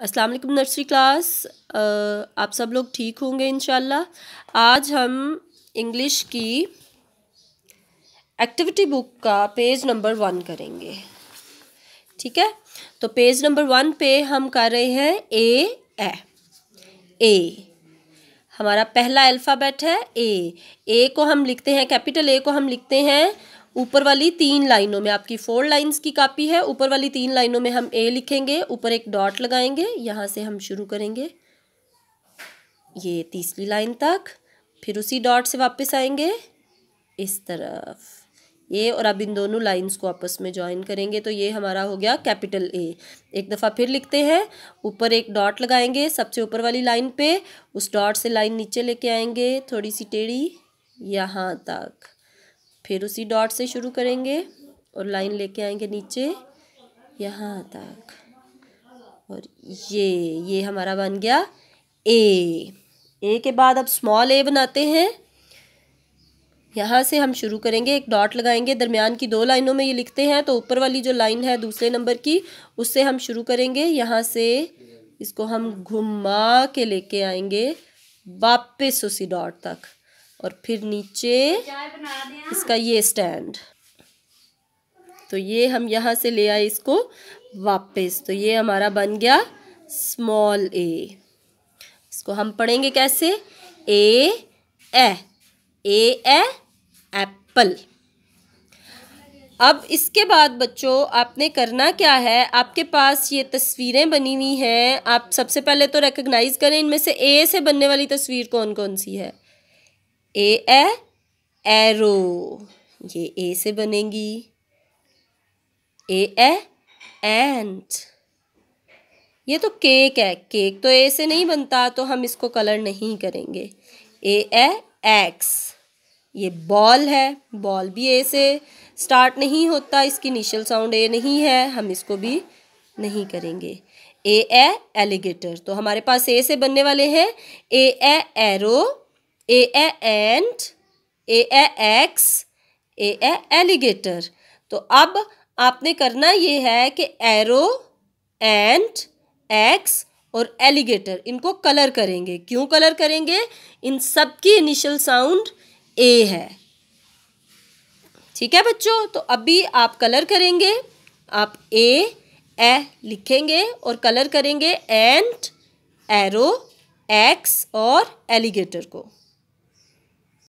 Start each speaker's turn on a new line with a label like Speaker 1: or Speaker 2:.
Speaker 1: अस्सलाम वालेकुम nursery class. आप सब लोग ठीक होंगे इन आज हम इंग्लिश की एक्टिविटी बुक का पेज नंबर वन करेंगे। ठीक है? तो पेज नंबर वन पे हम कर रहे हैं ए ए। ए। हमारा पहला अल्फ़ाबेट है ए। ए को हम लिखते हैं, कैपिटल ए को हम लिखते हैं ऊपर वाली तीन लाइनों में, आपकी फोर लाइंस की कापी है, ऊपर वाली तीन लाइनों में हम ए लिखेंगे, ऊपर एक डॉट लगाएँगे, यहाँ से हम शुरू करेंगे। ये तीसरी लाइन तक, फिर उसी डॉट से वापस आएँगे, इस तरफ़। ये और अब इन दोनों लाइंस को आपस में ज्वाइन करेंगे तो ये हमारा हो गया कैपिटल ए एक दफ़ा फिर लिखते हैं, ऊपर एक डॉट लगाएँगे, सबसे ऊपर वाली लाइन पे, उस डॉट से लाइन नीचे लेके आएँगे, थोड़ी सी टेढ़ी, यहाँ तक। फिर उसी डॉट से शुरू करेंगे और लाइन लेके आएँगे नीचे, यहाँ तक। और ये ये हमारा बन गया ए ए के बाद अब स्मॉल ए बनाते हैं। यहाँ से हम शुरू करेंगे, एक डॉट लगाएँगे। दरमियान की दो लाइनों में ये लिखते हैं तो ऊपर वाली जो लाइन है दूसरे नंबर की, उससे हम शुरू करेंगे। यहाँ से इसको हम घुमा के लेके आएँगे, वापस उसी डॉट तक। और फिर नीचे इसका ये स्टैंड। तो ये हम यहाँ से ले आए इसको वापस। तो ये हमारा बन गया स्मॉल ए इसको हम पढ़ेंगे कैसे? ए। ए ए एप्पल अब इसके बाद बच्चों, आपने करना क्या है? आपके पास ये तस्वीरें बनी हुई हैं। आप सबसे पहले तो रिकग्नाइज करें इनमें से ए से बनने वाली तस्वीर कौन कौन सी है? ए ए एरो ये ए से बनेगी. ए ए एंट ये तो केक है. केक तो ए से नहीं बनता तो हम इसको कलर नहीं करेंगे. ए ए एक्स ये बॉल है. बॉल भी ए से स्टार्ट नहीं होता. इसकी इनिशियल साउंड ए नहीं है. हम इसको भी नहीं करेंगे. ए ए एलिगेटर तो हमारे पास ए से बनने वाले हैं. A A arrow A A ant A A axe A alligator तो अब आपने करना ये है कि एरो एंट एक्स और एलिगेटर इनको कलर करेंगे। क्यों कलर करेंगे? इन सब की इनिशियल साउंड ए है। ठीक है बच्चों? तो अभी आप कलर करेंगे, आप ए ए लिखेंगे और कलर करेंगे एंट एरो एक्स और एलिगेटर को।